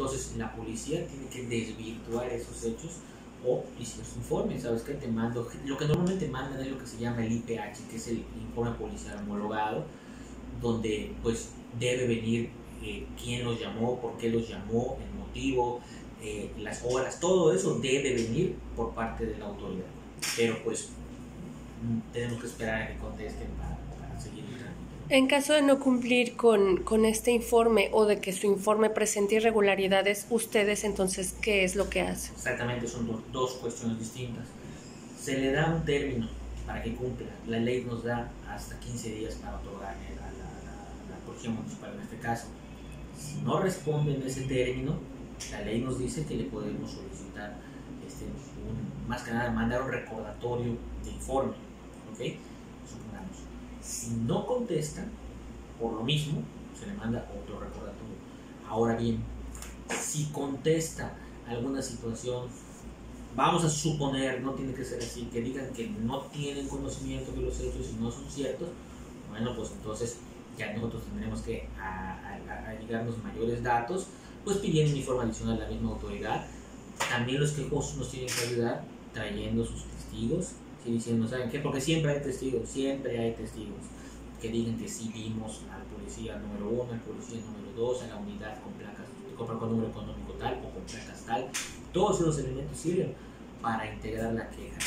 Entonces la policía tiene que desvirtuar esos hechos o hicieron su informe, ¿sabes qué? Te mando, lo que normalmente mandan es lo que se llama el IPH, que es el informe policial homologado, donde pues debe venir eh, quién los llamó, por qué los llamó, el motivo, eh, las horas, todo eso debe venir por parte de la autoridad. Pero pues mm, tenemos que esperar a que contesten para. En caso de no cumplir con, con, este informe o de que su informe presente irregularidades, ustedes entonces, ¿qué es lo que hacen? Exactamente, son do, dos cuestiones distintas. Se le da un término para que cumpla. La ley nos da hasta 15 días para otorgarle a la, la, la, policía municipal en este caso. Si no responden ese término, la ley nos dice que le podemos solicitar, este, un, más que nada, mandar un recordatorio de informe. ¿ok? Supongamos. No contestan, por lo mismo, se le manda otro recordatorio. Ahora bien, si contesta alguna situación, vamos a suponer, no tiene que ser así, que digan que no tienen conocimiento de los hechos y no son ciertos, bueno, pues entonces ya nosotros tendremos que llegarnos mayores datos, pues pidiendo un informe adicional a la misma autoridad. También los quejosos nos tienen que ayudar trayendo sus testigos, ¿sí? diciendo, ¿saben qué? Porque siempre hay testigos, siempre hay testigos que digan que sí vimos al policía número uno, al policía número dos, a la unidad con placas, con número económico tal o con placas tal. Todos esos elementos sirven para integrar la queja.